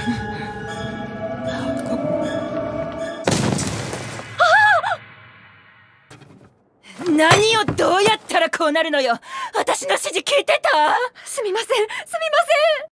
何をどうやったらこうなるのよ。私の指示聞いてた？すみませんすみません。